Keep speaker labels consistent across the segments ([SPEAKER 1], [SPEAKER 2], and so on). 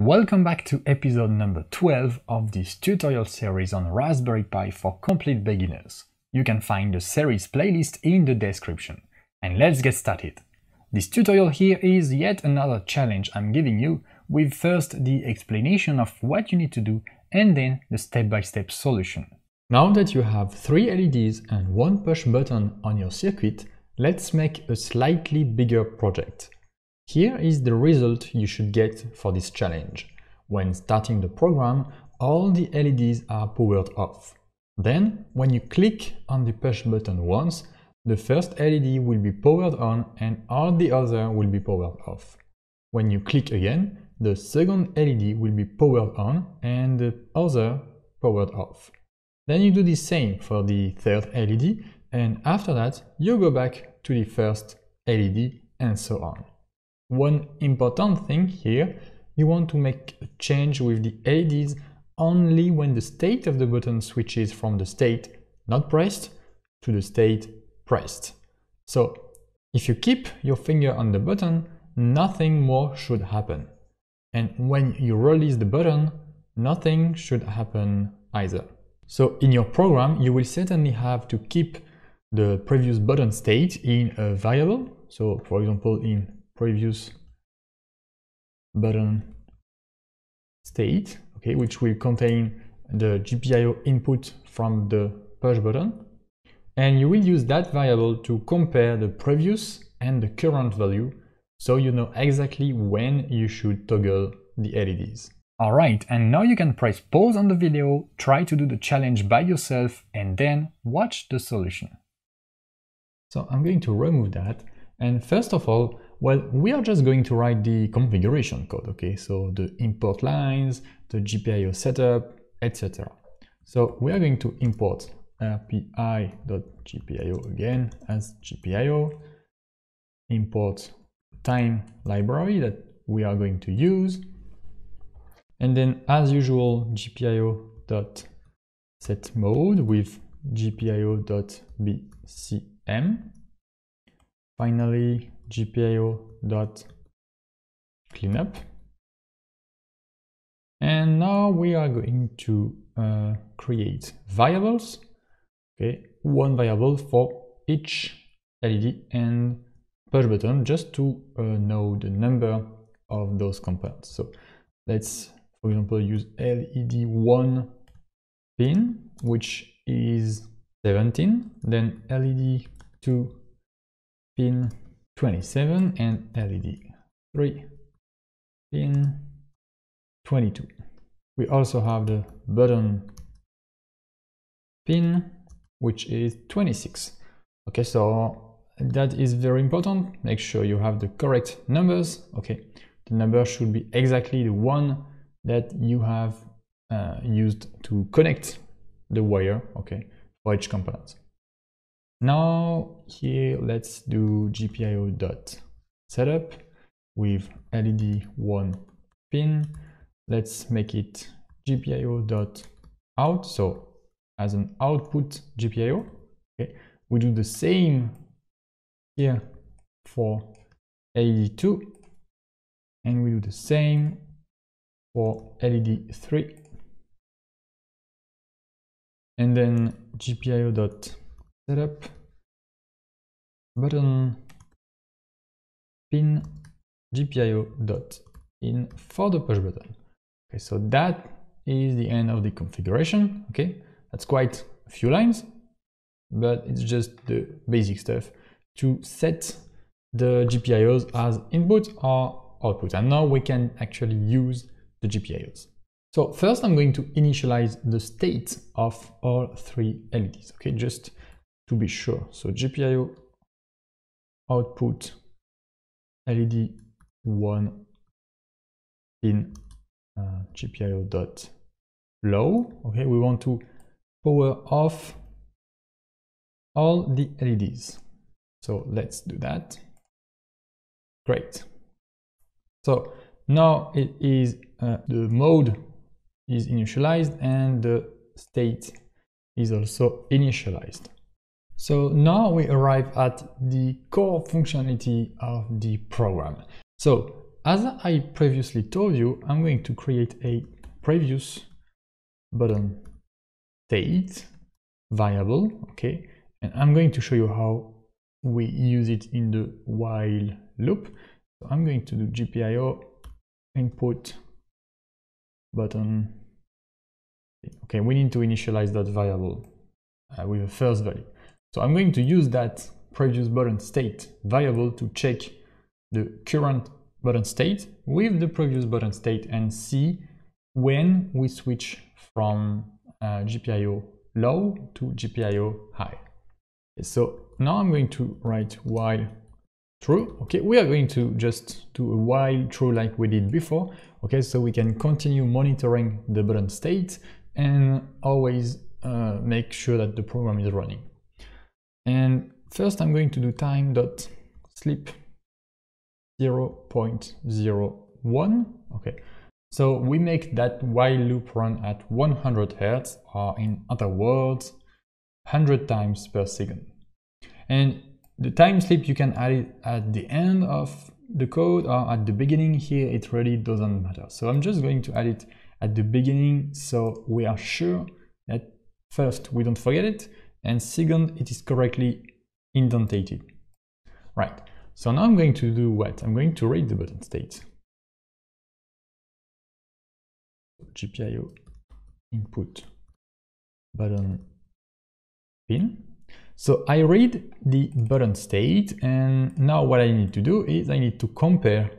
[SPEAKER 1] Welcome back to episode number 12 of this tutorial series on Raspberry Pi for complete beginners. You can find the series playlist in the description. And let's get started. This tutorial here is yet another challenge I'm giving you with first the explanation of what you need to do and then the step-by-step -step solution. Now that you have three LEDs and one push button on your circuit, let's make a slightly bigger project. Here is the result you should get for this challenge. When starting the program, all the LEDs are powered off. Then, when you click on the push button once, the first LED will be powered on and all the other will be powered off. When you click again, the second LED will be powered on and the other powered off. Then you do the same for the third LED and after that you go back to the first LED and so on. One important thing here, you want to make a change with the LEDs only when the state of the button switches from the state not pressed to the state pressed. So if you keep your finger on the button, nothing more should happen. And when you release the button, nothing should happen either. So in your program, you will certainly have to keep the previous button state in a variable. So for example, in previous button state, okay, which will contain the GPIO input from the push button. And you will use that variable to compare the previous and the current value so you know exactly when you should toggle the LEDs. Alright, and now you can press pause on the video, try to do the challenge by yourself, and then watch the solution. So I'm going to remove that and first of all, well, we are just going to write the configuration code, okay? So the import lines, the GPIO setup, etc. So we are going to import rpi.gpio again as GPIO, import time library that we are going to use, and then as usual, gpio.set mode with gpio.bcm Finally, gpio.cleanup. And now we are going to uh, create variables. Okay, one variable for each LED and push button just to uh, know the number of those components. So let's, for example, use LED1 pin, which is 17, then LED2 pin 27 and LED 3 pin 22. We also have the button pin which is 26. Okay, so that is very important. Make sure you have the correct numbers. Okay, the number should be exactly the one that you have uh, used to connect the wire, okay, for each component. Now here let's do GPIO dot setup with LED one pin. Let's make it GPIO dot out. So as an output GPIO, okay, we do the same here for LED two, and we do the same for LED three, and then GPIO dot setup button pin GPIO dot in for the push button. Okay, so that is the end of the configuration. Okay, that's quite a few lines, but it's just the basic stuff to set the GPIOs as input or output. And now we can actually use the GPIOs. So first I'm going to initialize the state of all three LEDs. Okay, just to be sure. So GPIO output LED one in uh, GPIO dot low. Okay, we want to power off all the LEDs. So let's do that. Great. So now it is uh, the mode is initialized and the state is also initialized. So now we arrive at the core functionality of the program. So as I previously told you, I'm going to create a previous button state variable, okay? And I'm going to show you how we use it in the while loop. So I'm going to do GPIO input button. Okay, we need to initialize that variable uh, with a first value. So I'm going to use that previous button state variable to check the current button state with the previous button state and see when we switch from uh, GPIO low to GPIO high. So now I'm going to write while true. Okay, we are going to just do a while true like we did before. Okay, so we can continue monitoring the button state and always uh, make sure that the program is running. And first I'm going to do time dot sleep 0.01. Okay, so we make that while loop run at 100 Hertz, or in other words, 100 times per second. And the time sleep you can add it at the end of the code or at the beginning here, it really doesn't matter. So I'm just going to add it at the beginning so we are sure that first we don't forget it and second it is correctly indented. Right, so now I'm going to do what? I'm going to read the button state. GPIO input button pin. So I read the button state and now what I need to do is I need to compare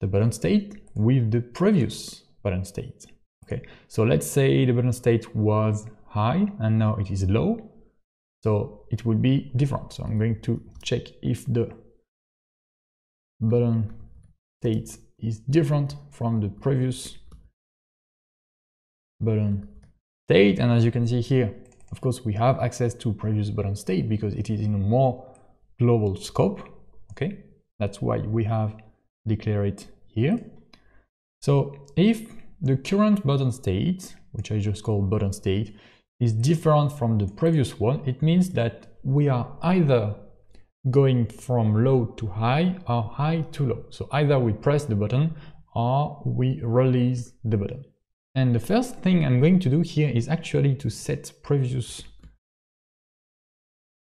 [SPEAKER 1] the button state with the previous button state. Okay, so let's say the button state was high and now it is low. So it will be different. So I'm going to check if the button state is different from the previous button state. And as you can see here of course we have access to previous button state because it is in a more global scope. Okay? That's why we have declared it here. So if the current button state which I just call button state is different from the previous one it means that we are either going from low to high or high to low so either we press the button or we release the button and the first thing I'm going to do here is actually to set previous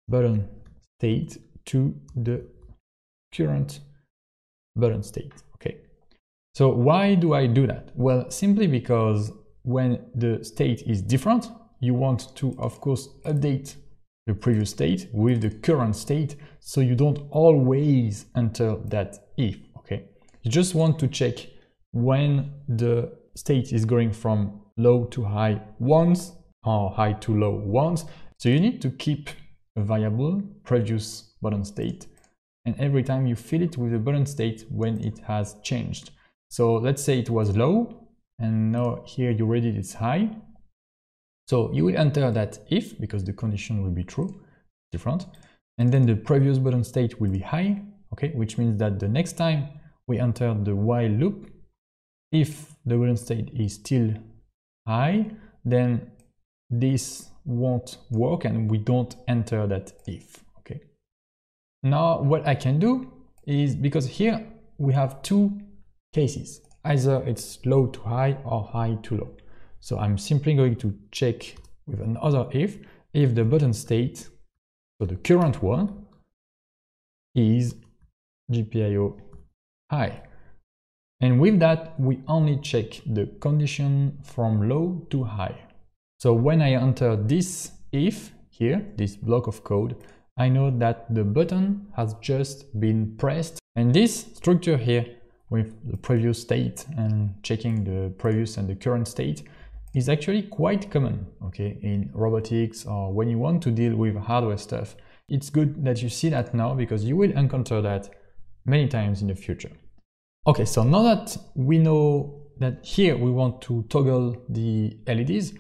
[SPEAKER 1] button state to the current button state. Okay. So why do I do that? Well, simply because when the state is different, you want to, of course, update the previous state with the current state so you don't always enter that if, okay? You just want to check when the state is going from low to high once or high to low once. So you need to keep a variable previous button state and every time you fill it with the button state when it has changed. So let's say it was low and now here you read it, it's high. So you will enter that if because the condition will be true, different. And then the previous button state will be high, okay, which means that the next time we enter the while loop, if the button state is still high, then this won't work and we don't enter that if, okay? Now what I can do is, because here we have two cases, either it's low to high or high to low. So I'm simply going to check with another if, if the button state, so the current one, is GPIO high. And with that, we only check the condition from low to high. So when I enter this if here, this block of code, I know that the button has just been pressed. And this structure here with the previous state and checking the previous and the current state is actually quite common, okay, in robotics or when you want to deal with hardware stuff. It's good that you see that now because you will encounter that many times in the future. Okay, so now that we know that here we want to toggle the LEDs,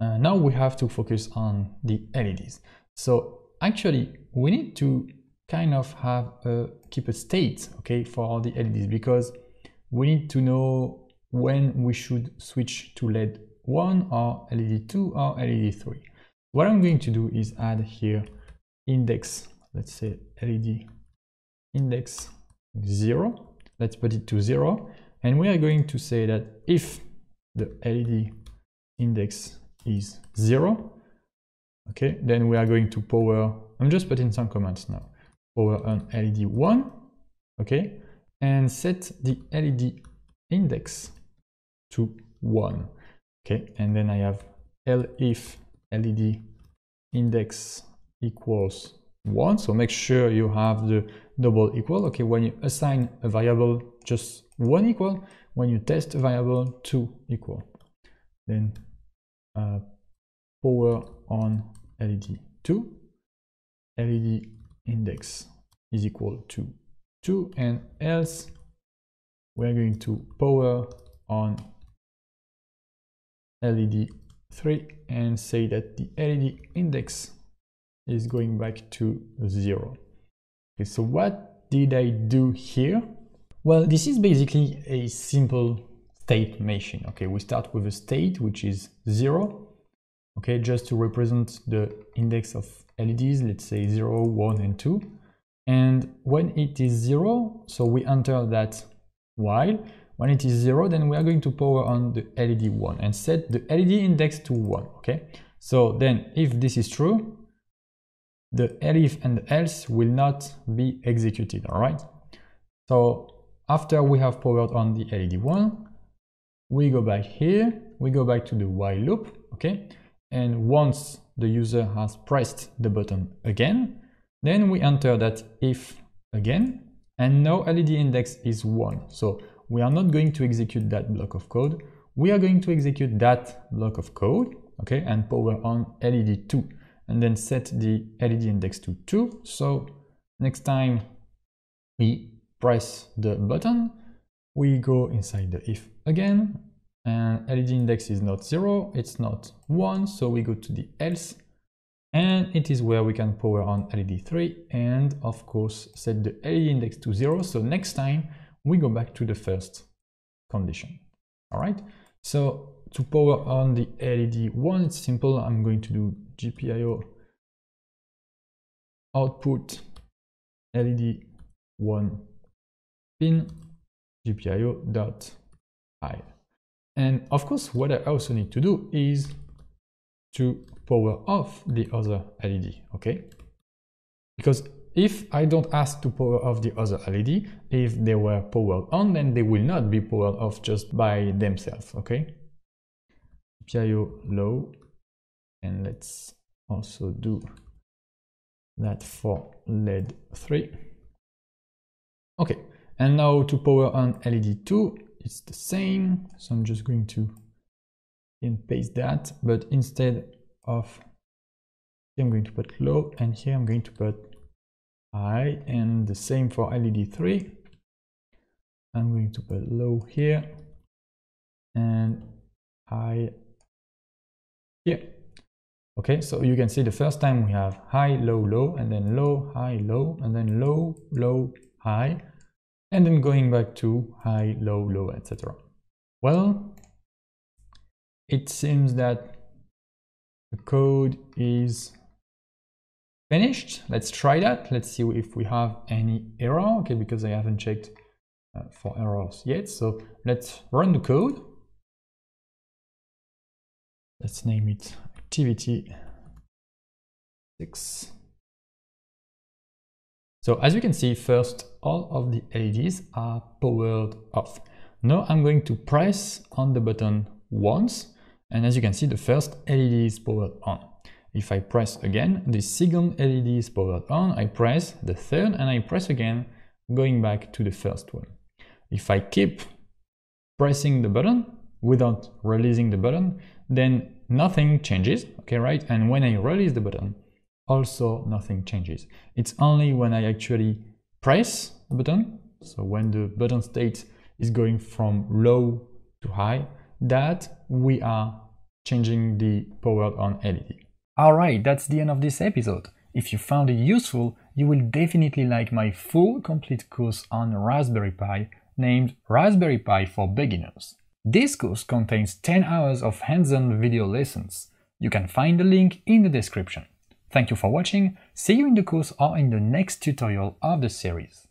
[SPEAKER 1] uh, now we have to focus on the LEDs. So actually we need to kind of have a keep a state, okay, for the LEDs because we need to know when we should switch to LED 1 or LED 2 or LED 3. What I'm going to do is add here index, let's say LED index 0 let's put it to zero. And we are going to say that if the LED index is zero, okay, then we are going to power, I'm just putting some comments now, power on LED one, okay, and set the LED index to one, okay, and then I have l if LED index equals 1 so make sure you have the double equal. Okay when you assign a variable just one equal when you test a variable two equal. Then uh, power on led 2 led index is equal to 2 and else we're going to power on led 3 and say that the led index is going back to zero. Okay, so what did I do here? Well, this is basically a simple state machine. Okay, we start with a state which is zero. Okay, just to represent the index of LEDs, let's say 0, 1, and 2. And when it is 0, so we enter that while. When it is 0, then we are going to power on the LED 1 and set the LED index to 1. Okay, so then if this is true, the elif and the else will not be executed, all right? So after we have powered on the LED1, we go back here, we go back to the while loop, okay? And once the user has pressed the button again, then we enter that if again, and now LED index is 1. So we are not going to execute that block of code. We are going to execute that block of code, okay, and power on LED 2 and then set the LED index to 2. So next time we press the button, we go inside the if again, and LED index is not 0, it's not 1, so we go to the else, and it is where we can power on LED 3 and of course set the LED index to 0, so next time we go back to the first condition. All right, so to power on the LED 1, it's simple. I'm going to do GPIO output LED 1 pin GPIO dot high. And of course, what I also need to do is to power off the other LED, okay? Because if I don't ask to power off the other LED, if they were powered on, then they will not be powered off just by themselves, okay? GPIO low, and let's also do that for LED 3. Okay, and now to power on LED 2, it's the same. So I'm just going to and paste that, but instead of I'm going to put low, and here I'm going to put high, and the same for LED 3. I'm going to put low here and high here. Okay, so you can see the first time we have high, low, low, and then low, high, low, and then low, low, high, and then going back to high, low, low, etc. Well, it seems that the code is finished. Let's try that. Let's see if we have any error, okay, because I haven't checked uh, for errors yet. So let's run the code. Let's name it activity 6. So as you can see, first, all of the LEDs are powered off. Now I'm going to press on the button once, and as you can see, the first LED is powered on. If I press again, the second LED is powered on, I press the third, and I press again, going back to the first one. If I keep pressing the button without releasing the button, then nothing changes, okay, right? And when I release the button, also nothing changes. It's only when I actually press the button, so when the button state is going from low to high, that we are changing the powered on LED.
[SPEAKER 2] Alright, that's the end of this episode. If you found it useful, you will definitely like my full complete course on Raspberry Pi named Raspberry Pi for Beginners. This course contains 10 hours of hands-on video lessons. You can find the link in the description. Thank you for watching, see you in the course or in the next tutorial of the series.